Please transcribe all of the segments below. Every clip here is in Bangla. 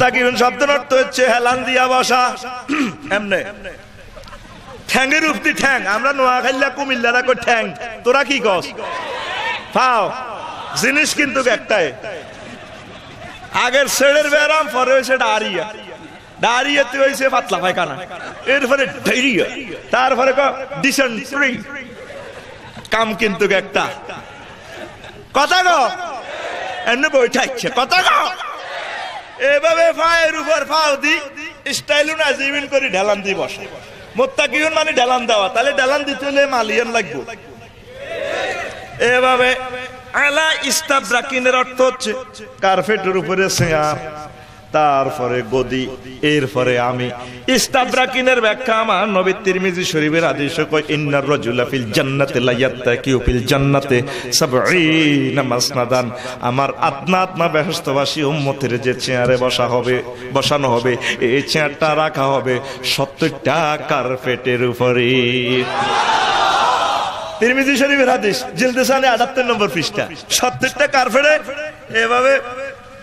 তাকিউন শব্দের অর্থ হচ্ছে হেলান দিয়া বসা। এমনে। ঠ্যাং। আমরা কই ঠ্যাং। তোরা কি পাও। জিনিস কিন্তু একটাই। আগের ছেড়ের ব্যারাম, পরে হয়েছে হয়েছে পাতলা পায়খানা। এরপরে তারপরে ডিসেন্ট্রি কাম কিন্তু একটা। কথা গো এমনি বইটা ইচ্ছে। কথা গো এভাবে পায়ের উপর পাও দি, স্টাইল না জিমিন করে ঢেলান দি বসে। মোত্তাকিউন মানে ঢেলান দেওয়া, তাহলে ঢেলান দিতে হলে মালিয়ান লাগবে। এভাবে আলা ইস্তাব্রাকিনের অর্থ হচ্ছে, কার্পেটের উপরে সেয়ার তারপরে গদি, এরপরে আমি। ইস্তাব্রাকিনের ব্যাখ্যা আমার, নবী তিরমিজি শরীফের আদেশ কয়, ইন্নার রাজুলা ফিল জান্নাতে লা ইয়াত্তাকিউ ফিল জান্নাতে সাবঈনা মাসনাদান। আমার আত্মা আত্মা বেহেশতবাসী উম্মতের যে চেয়ারে বসা হবে, বসানো হবে, এই চেয়ারটা রাখা হবে সত্তরটা কার্পেটের উপরে তিরমিজি শরীফের হাদিস জিলদেসানে আটাত্তর নম্বর পৃষ্ঠা, সত্তরটা কার্পেটে, এভাবে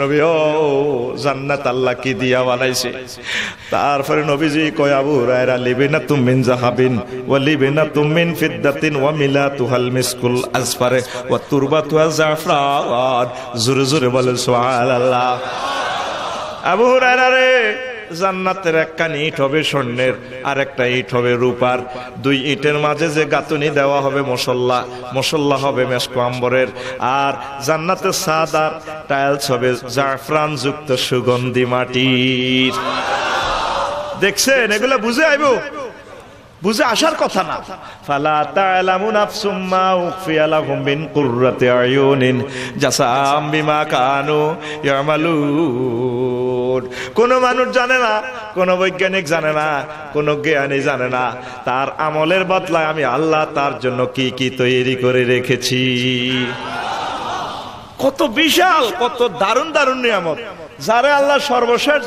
নবী, ও জান্নাত আল্লাহ কি দিয়া বানাইছে? তারপরে নবীজি কয়, আবু রায়রা লিবিনা তুমিন জাহাবিন ওয়া লিবিনা তুমিন ফিদ্দাতিন ওয়া মিলাতুহাল মিসকুল আসফারে ওয়া তুরবাতুহা জাফরান। জোরে জোরে বলে সুবহানাল্লাহ। আবু হুরায়রা রে জান্নাতের একখানি ইট হবে স্বর্ণের, আর একটা ইট হবে রূপার। দুই ইটের মাঝে যে গাতুনি দেওয়া হবে মশল্লা মশল্লা হবে মেসকো আম্বরের। আর জান্নাতের সাদ আর টাইলস হবে জাফরান যুক্ত সুগন্ধি মাটির। দেখছেন? এগুলা বুঝে আইব? বুঝে আসার কথা না। ফালা তা'লামু নাফসুম মা উখফিয়া লাহুম মিন কুররাতি আয়ুনিন, জাসাম বিমা কানু ইয়ামালুন। কোন মানুষ জানে না, কোন বৈজ্ঞানিক জানে না, কোন জ্ঞানী জানে না, তার আমলের বদলায় আমি আল্লাহ তার জন্য কি কি তৈরি করে রেখেছি। কত বিশাল, কত দারুণ দারুণ নিয়ামত। যারে আল্লাহ সর্বশেষ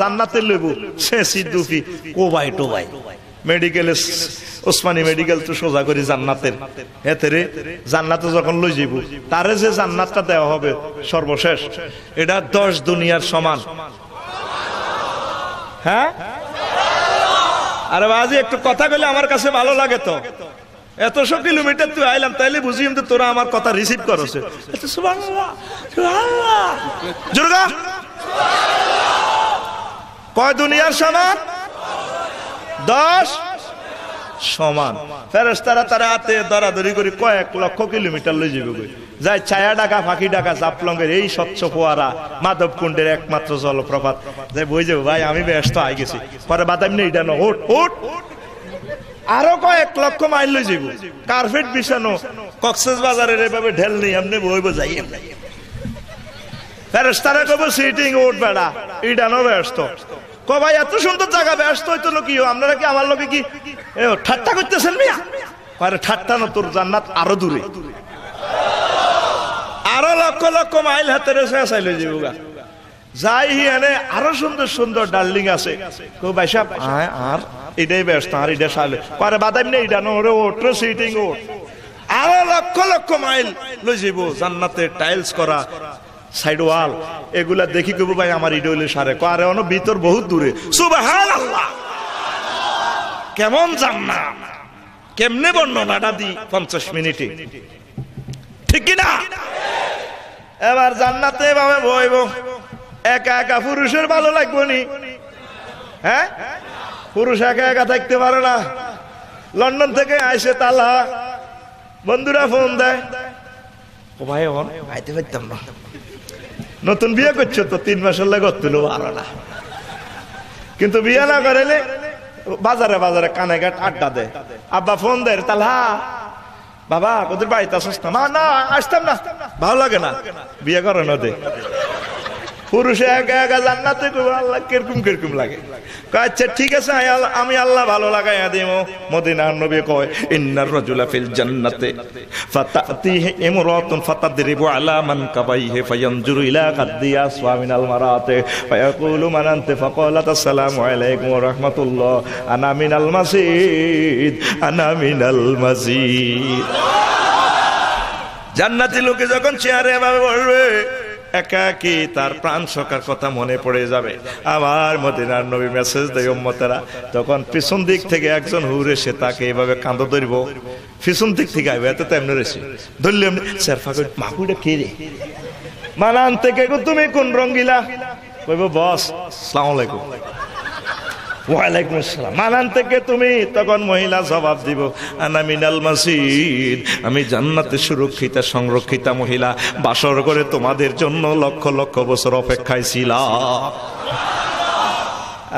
জান্নাতের লেবু, সে সিদ্ধুফি কোবাই টোবাই মেডিকেলে ওসমানী মেডিকেল তো সোজা করি জান্নাতের। এতেরে জান্নাতে যখন লই যাব তারে যে জান্নাতটা দেওয়া হবে সর্বশেষ, এটা দশ দুনিয়ার সমান। হ্যাঁ? আরে বাজি, একটু কথা বলে আমার কাছে ভালো লাগে তো। এতশো কিলোমিটার তুই আইলাম, তাইলে বুঝি তো তোরা আমার কথা রিসিভ করছে। কয় দুনিয়ার সমান? দশ সমান। ফেরেস্তারা তারা হাতে দরাদরি করে কয়েক লক্ষ কিলোমিটার লই যাবে। যায় ছায়া ডাকা, ফাঁকি ডাকা জাপলঙ্গের এই স্বচ্ছ ফোয়ারা মাধব কুণ্ডের একমাত্র জলপ্রপাত। যাই বই যাব ভাই, আমি ব্যস্ত, আই গেছি। পরে বাদাম নেই, এটা ওট ওট আরও কয়েক লক্ষ মাইল লই যাব কার্পেট বিছানো, কক্সেস বাজারের এভাবে ঢেল নেই, এমনি বইব, যাই এমনি। ফেরেস্তারা কব সিটিং ওট বেড়া ইডানো ব্যস্ত। ক ভাই, এত সুন্দর জায়গা, ব্যস্ত হইতো কি আপনারা কি আমার লোকে কি ঠাট্টা করতেছেন মিয়া? আরে, ঠাট্টা না, তোর জান্নাত আরও দূরে। আরও লক্ষ লক্ষ মাইল হাতে রেসে আসাইলে যাব যাই হিয়ানে আরও সুন্দর সুন্দর ডার্লিং আছে। কো ভাই সাহেব আর, এটাই ব্যস্ত, আর এটা সালে। পারে বাদাম নেই, এটা ওরে, ওট সিটিং ওট। আরও লক্ষ লক্ষ মাইল লই যাব জান্নাতে টাইলস করা। সাইড ওয়াল, এগুলা দেখি কবু ভাই, আমার ইডলে সারে। কারে অন ভিতর বহুত দূরে। সুবহানাল্লাহ। কেমন জান্নাত। কেমনে বর্ণনাটা দি পঞ্চাশ মিনিটে। ঠিক কি না এবার জান্নাতে ভাবে বইব। একা একা পুরুষের ভালো লাগবো নি? হ্যাঁ? পুরুষ একা একা থাকতে পারে না। লন্ডন থেকে আইসে তালা। বন্ধুরা ফোন দেয়। ও ভাই আইতে পারতাম না। নতুন বিয়ে করছ তো, তিন মাসের লাগে তুলো আরও না। কিন্তু বিয়ে না করেলে বাজারে বাজারে কানে গাট আড্ডা দে আব্বা ফোন দেয় তালা বাবা, ওদের বাড়িতে আসতাম না? আসতাম না, ভালো লাগে না। বিয়ে করে না পুরুষে একা একা জান্নাতে আল্লাহ কীরকম কীরকম লাগে? আচ্ছা ঠিক আছে আমি আল্লাহ- ভালো লাগাইয়া দিব মদিনার নবী কয়, ইন্নার রাজুলা ফিল জান্নাতে, ফাতাতিহি ইমরাতুন ফাতাদরিবু আলা মান কাবাইহি ফায়ানজুরু ইলা কাদ্দিয়া সামিনাল মারাতে, ফায়াকুলু মান আনতা, ফাকালাত, আসসালামু আলাইকুম ওয়া রাহমাতুল্লাহ, আনা মিনাল মাসিদ আনা মিনাল মাসিদ জান্নাতি লোকে যখন চেয়ারে এভাবে বসবে একাকি তার প্রাণ সকার কথা মনে পড়ে যাবে। আবার মদিনার নবী মেসেজ দেয়, উম্মতেরা তখন পিছন দিক থেকে একজন হুর এসে তাকে এভাবে কাঁদো ধরব, পিছন দিক থেকে আইবে, এত তেমনি রয়েছে। ধরলে এমনি, স্যার ফাঁকুর মাকুটা কে রে? মানান থেকে তুমি কোন রঙ্গিলা? কইব, বস, সালাম আলাইকুম। ওয়ালাইকুম আসসালাম। মানান থেকে তুমি, তখন মহিলা জবাব দিব, আনা মিনাল মাসিদ আমি জান্নাতে সুরক্ষিতা, সংরক্ষিতা মহিলা, বাসর করে তোমাদের জন্য লক্ষ লক্ষ বছর অপেক্ষায় ছিলাম।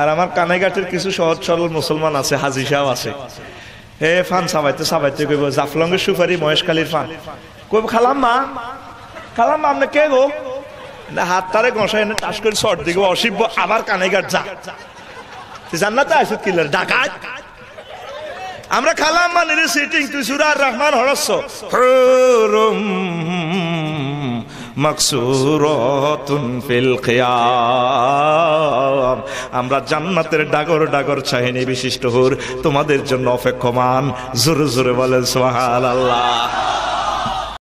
আর আমার কানাইঘাটের কিছু সহজ সরল মুসলমান আছে, হাজি সাহেব আছে। হে ফান সাবাইতে সাবাইতে কইব জাফলঙ্গের সুপারি মহেশখালীর ফান। কইব, খালাম মা খালাম মা, আপনি কে গো? হাত তারে এনে টাস করে শর্ট দিকে অসিব্য, আবার কানাইঘাট যা। জান্নাতে আসুত কিলার ডাকাত। আমরা খালাম মানে সিটিং তুই সুরার রহমান হরস্য হুরুম মাকসুরাতুন ফিল খিয়াম। আমরা জান্নাতের ডাগর ডাগর চাহিনী বিশিষ্ট হুর। তোমাদের জন্য অপেক্ষমান। জোরে জোরে বলেন, সুবহানাল্লাহ।